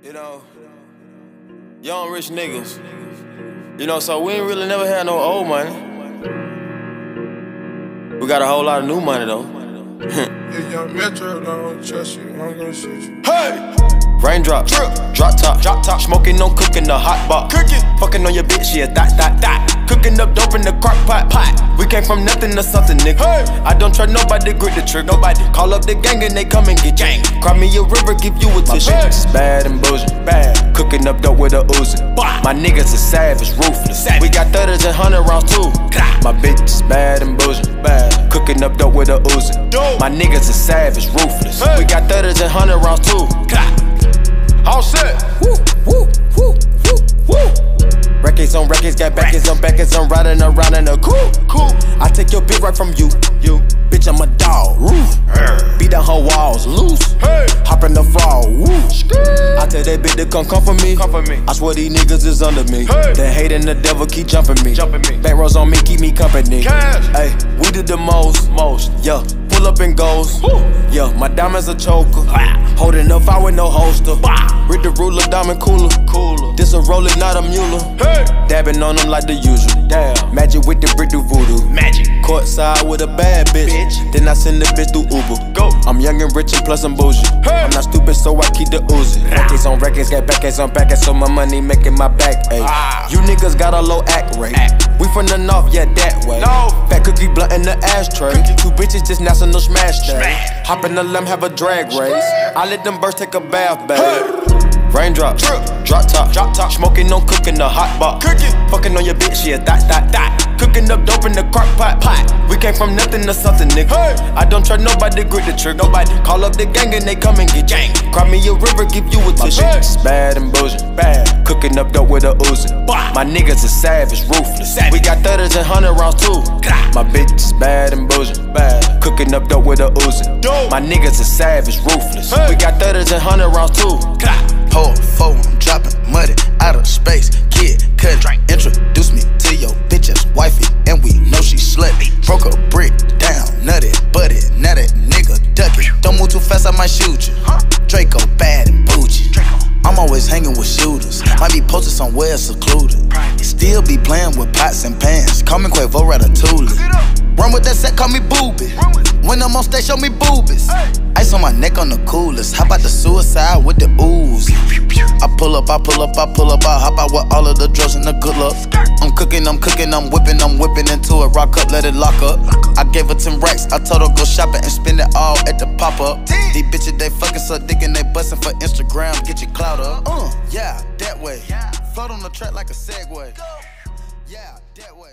You know, young rich niggas. You know, so we ain't really never had no old money. We got a whole lot of new money though. If young Metro don't trust you, I'm gonna shoot you. Hey! Raindrop, drip, drop top, drop top. Smoking, no cooking, the hot pot. Cooking, fucking on your bitch, yeah, that, that, that. Cooking up dope in the crock pot, pot. We came from nothing to something, nigga. Hey. I don't trust nobody, grip the trick. Nobody call up the gang and they come and get gang. Cry me a river, give you a tissue. My bitch is bad and bullshit, bad. Cooking up dope with a Uzi. My niggas are savage, ruthless. Savage. We got thudders and hundred rounds too. My bitch is bad and bullshit, bad. Cooking up dope with a Uzi. My niggas are savage, ruthless. We got thudders and hundred rounds too. All set. Woo, woo, woo, woo, woo. Records on records, got backers on backers, I'm riding around in a cool, cool. I take your bitch right from you, you. Bitch, I'm a dog, roof. Beat down her walls, loose. Hey. Hop in the fall, woo. I tell that bitch to come come for me. Come for me. I swear these niggas is under me. Hey. The hate and the devil keep jumping me. Jumping me. Back rows on me, keep me company. Cash. Hey, we did the most, most. Yeah, pull up and goes. Woo. Yeah, my diamonds a choker. Holding up, I with no holster. Read the ruler, diamond cooler. Cooler. This a roller, not a mule. Hey. Dabbing on them like the usual. Damn. Magic with the Courtside with a bad bitch. bitch. Then I send the bitch through Uber. Go. I'm young and rich and plus I'm bougie. Hey. I'm not stupid, so I keep the Uzi. Records on records, got backers on backers, so my money making my back ache. Ah. You niggas got a low act rate. Act. We from the north, yeah, that way. No. Fat cookie blunt in the ashtray. Cookie. Two bitches just national smash day. Hop in the limb, have a drag race. I let them birds take a bath, babe. Hey. Raindrop, drop top, drop top. Smoking, no cooking, the hot pot. Cooking, fucking on your bitch, yeah, that, that, that. Cooking up dope in the crock pot, pot. We came from nothing to something, nigga. Hey. I don't trust nobody, grip the trick. Nobody call up the gang and they come and get gang. Cry me a river, give you a tissue. Is bad and bullshit, bad. Cooking up dope with a Uzi. My niggas are savage, ruthless. Savage. We got thudders and hundred rounds too. My bitch is bad and bullshit, bad. Cooking up dope with a Uzi. My niggas are savage, ruthless. Hey. We got thudders and hundred rounds too. Fast, I might shoot you. Draco bad and bougie. I'm always hanging with shooters. Might be posted somewhere secluded. Still be playing with pots and pans. Call me Quavo Ratatouille. Run with that set, call me booby. When I'm on stage, show me boobies. Ice on my neck on the coolest. How about the suicide with the ooze? I pull up, I pull up, I pull up, I hop out with all of the drugs and the good luck. I'm cooking, I'm cooking, I'm whipping, I'm whipping into it. Rock up, let it lock up. I gave her 10 racks, I told her go shopping and spend it all at the pop up. These bitches, they fucking so dick and they bustin' for Instagram. Get your clout up. Uh, yeah, that way. Float on the track like a Segway. Yeah, that way.